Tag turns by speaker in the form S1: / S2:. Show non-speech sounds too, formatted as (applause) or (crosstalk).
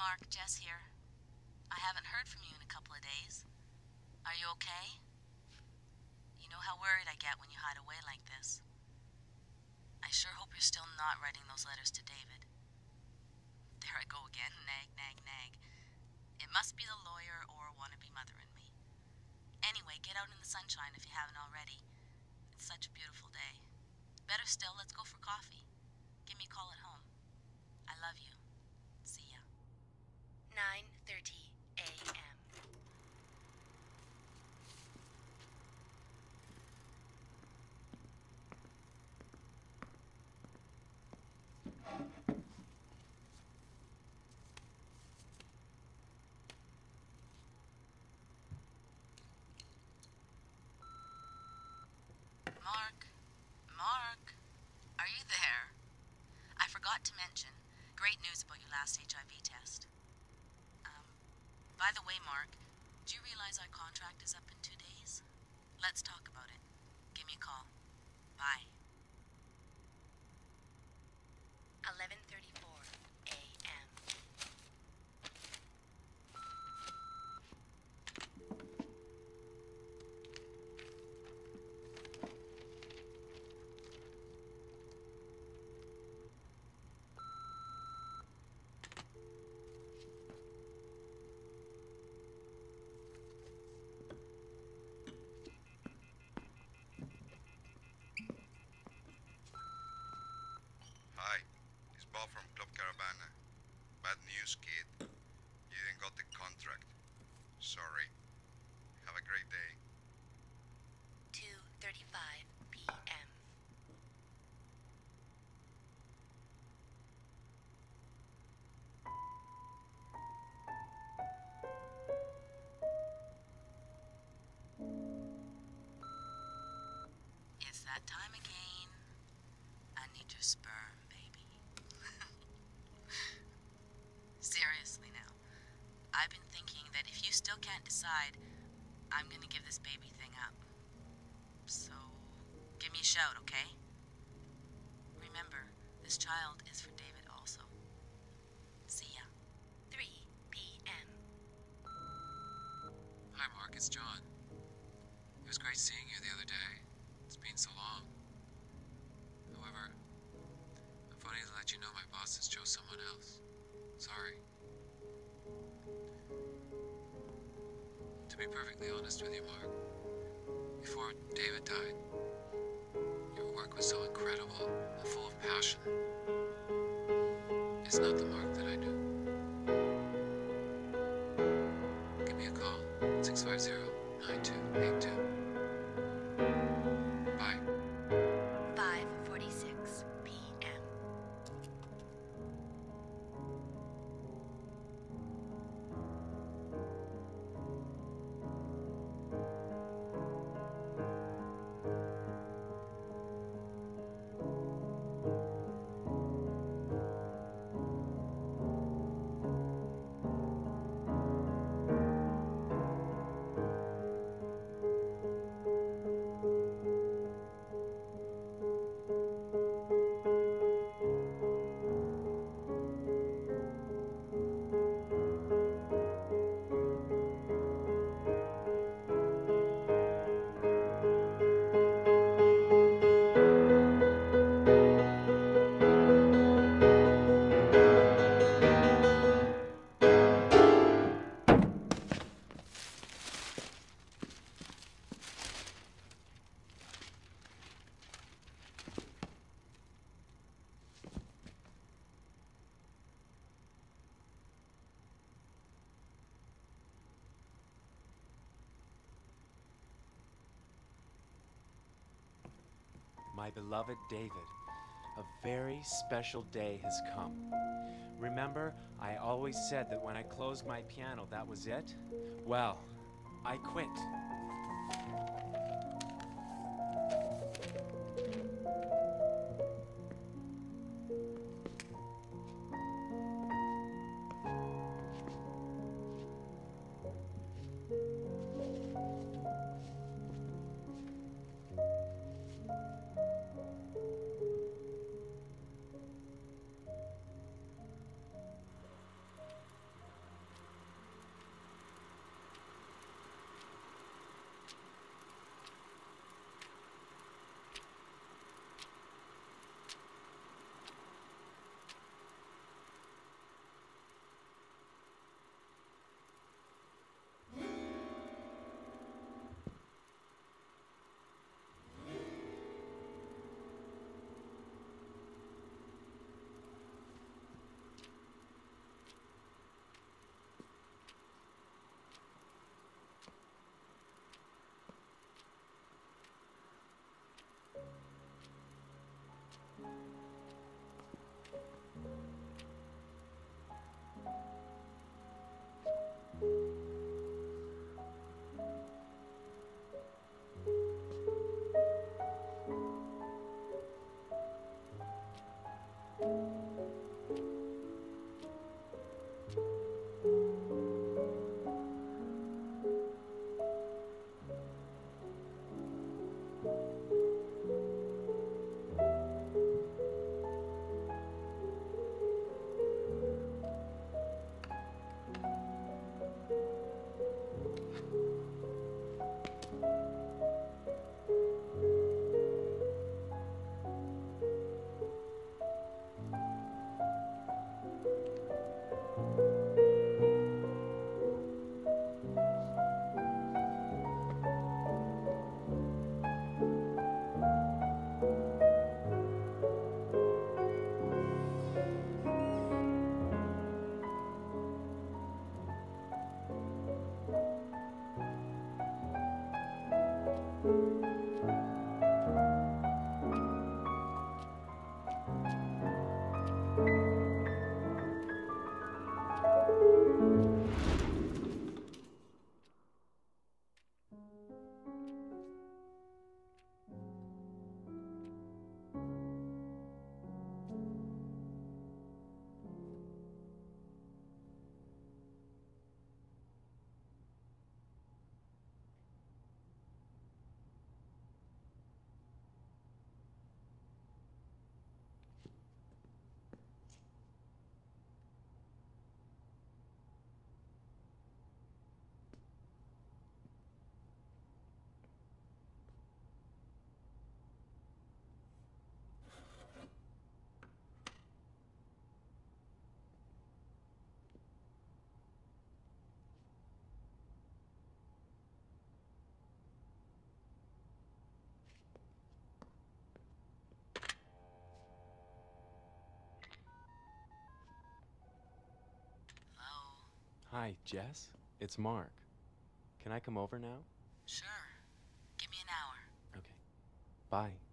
S1: Mark, Jess here. I haven't heard from you in a couple of days. Are you okay? You know how worried I get when you hide away like this. I sure hope you're still not writing those letters to David. There I go again, (laughs) nag, nag, nag. It must be the lawyer or wannabe mother in me. Anyway, get out in the sunshine if you haven't already. It's such a beautiful day. Better still, let's go for coffee. Give me a call at home. I love you. Up in two days? Let's talk
S2: It's
S1: that time again. I need your sperm, baby. (laughs) Seriously now. I've been thinking that if you still can't decide, I'm gonna give this baby thing up. So, give me a shout, okay? Remember, this child is for
S3: honest with you, Mark. Before David died, your work was so incredible and full of passion. It's not the Mark that I do. Give me a call,
S4: My beloved David, a very special day has come. Remember, I always said that when I closed my piano, that was it? Well, I quit. Hi, Jess. It's Mark. Can I come over now?
S1: Sure. Give me an hour.
S4: Okay. Bye.